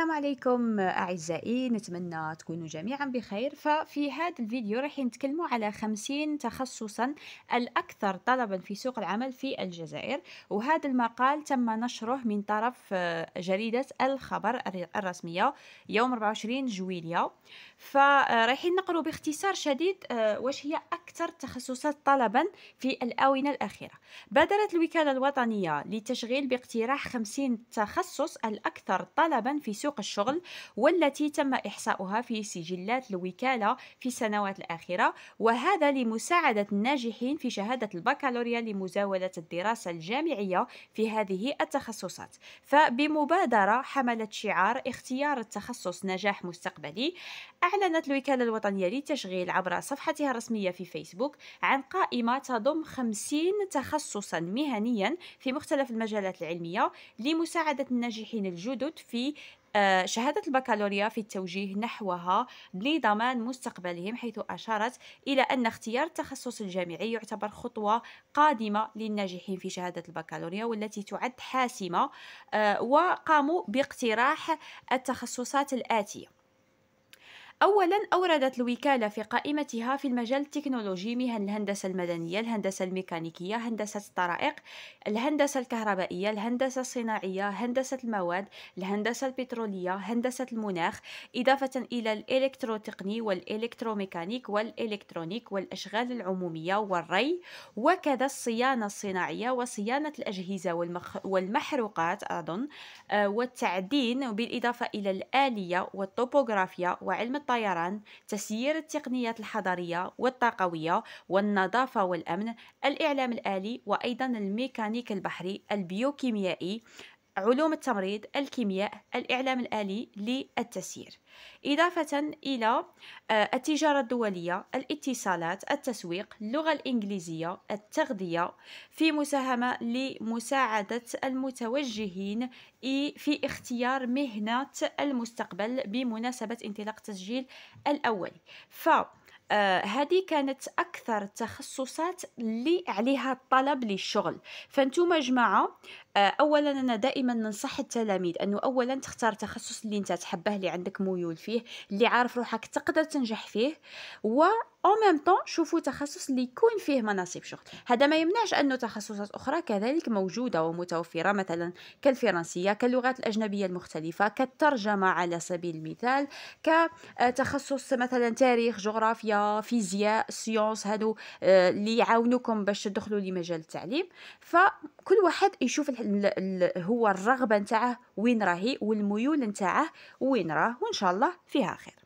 السلام عليكم أعزائي نتمنى تكونوا جميعا بخير. ففي هذا الفيديو راح نتكلموا على 50 تخصصا الأكثر طلبا في سوق العمل في الجزائر. وهذا المقال تم نشره من طرف آه، جريدة الخبر الرسمية يوم 24 جويلية. فرايحين نقرأ باختصار شديد آه، واش هي أكثر تخصصات طلبا في الآونة الأخيرة. بادرت الوكالة الوطنية للتشغيل باقتراح 50 تخصص الأكثر طلبا في سوق الشغل والتي تم إحصاؤها في سجلات الوكالة في السنوات الأخيرة وهذا لمساعدة الناجحين في شهادة البكالوريا لمزاولة الدراسة الجامعية في هذه التخصصات. فبمبادرة حملت شعار اختيار التخصص نجاح مستقبلي أعلنت الوكالة الوطنية للتشغيل عبر صفحتها الرسمية في فيسبوك عن قائمة تضم 50 تخصصا مهنيا في مختلف المجالات العلمية لمساعدة الناجحين الجدد في شهادة البكالوريا في التوجيه نحوها لضمان مستقبلهم حيث أشارت إلى أن اختيار التخصص الجامعي يعتبر خطوة قادمة للناجحين في شهادة البكالوريا والتي تعد حاسمة آه، وقاموا باقتراح التخصصات الآتية. أولا أوردت الوكالة في قائمتها في المجال التكنولوجي مهن الهندسة المدنية الهندسة الميكانيكية هندسة الطرائق الهندسة الكهربائية الهندسة الصناعية هندسة المواد الهندسة البترولية هندسة المناخ إضافة إلى الإلكتروتقني والإلكتروميكانيك والإلكترونيك والأشغال العمومية والري وكذا الصيانة الصناعية وصيانة الأجهزة والمخ... والمحروقات أظن آه، والتعدين بالإضافة إلى الآلية والطوبوغرافيا وعلم الطيران تسيير التقنيات الحضرية والطاقوية والنظافة والأمن الإعلام الآلي وأيضا الميكانيك البحري البيوكيميائي علوم التمريض الكيمياء الإعلام الآلي للتسيير. إضافة إلى آه، التجارة الدولية الاتصالات التسويق اللغة الإنجليزية التغذية في مساهمة لمساعدة المتوجهين في اختيار مهنة المستقبل بمناسبة انطلاق التسجيل الأولي ف آه هذه كانت أكثر التخصصات اللي عليها الطلب للشغل. فأنتم جماعة اولا أنا دائما ننصح التلاميذ أنه اولا تختار تخصص اللي أنت تحبه اللي عندك ميول فيه اللي عارف روحك تقدر تنجح فيه و أو ميم طون شوفوا تخصص اللي يكون فيه مناصب شغل. هذا ما يمنعش أنه تخصصات أخرى كذلك موجودة ومتوفرة مثلا كالفرنسية كاللغات الأجنبية المختلفة كالترجمة على سبيل المثال كتخصص مثلا تاريخ جغرافيا فيزياء سيونس هادو آه، اللي يعاونوكم باش تدخلوا لمجال التعليم. فكل واحد يشوف هو الرغبة نتاعه وين راهي والميول نتاعه وين راه وإن شاء الله فيها خير.